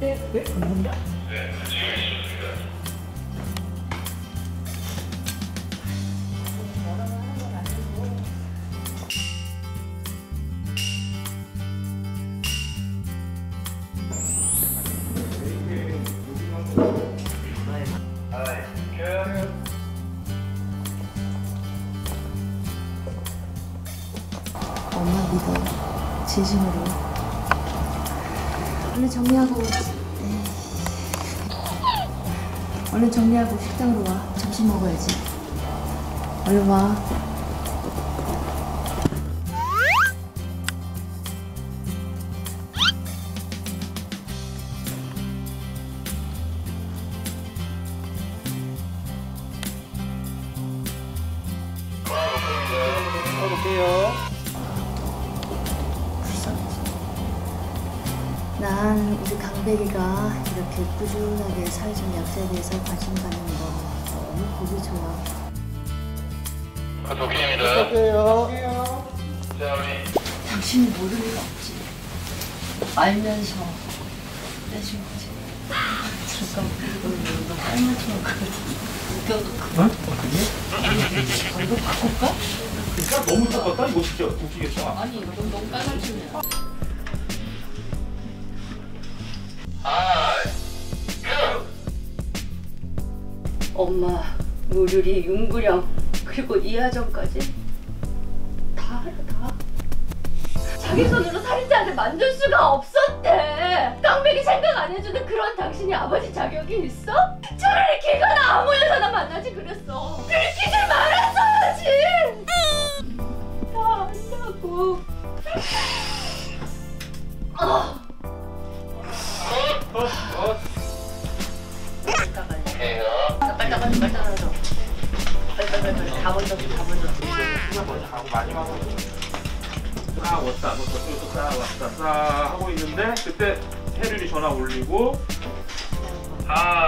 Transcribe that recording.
え、え、なんだ？ 믿어. 진심으로. 얼른 정리하고. 에이. 얼른 정리하고 식당으로 와. 점심 먹어야지. 얼른 와. 써볼게요. 난 우리 강백이가 이렇게 꾸준하게 사회적 약자에 대해서 관심 갖는 거 너무 보기 좋아. 써볼게요. 당신이 모르는 일 없지. 알면서 빼준 거지. 잠깐, 너 깔맞춤 거거든. 웃겨놓고. 어? 어떻게? 이거 바꿀까? 야, 너무 똑같다. 이거 진짜 웃기겠다. 아니, 이거 너무 깔맞춤이야. 엄마, 무류리, 윤구령, 그리고 이하정까지 다 알아, 다. 자기 손으로 살인자한테 만들 수가 없었대. 깡백이 생각 안 해주는 그런 당신이 아버지 자격이 있어? 차라리 걔가 아무 여자나 만나지 그랬어. 들키지 말았어야지. 다 안다고. 마지막으로 싹 왔다 또 저쪽에서 싹 왔다 싹 하고 있는데 그때 혜륜이 전화 올리고 하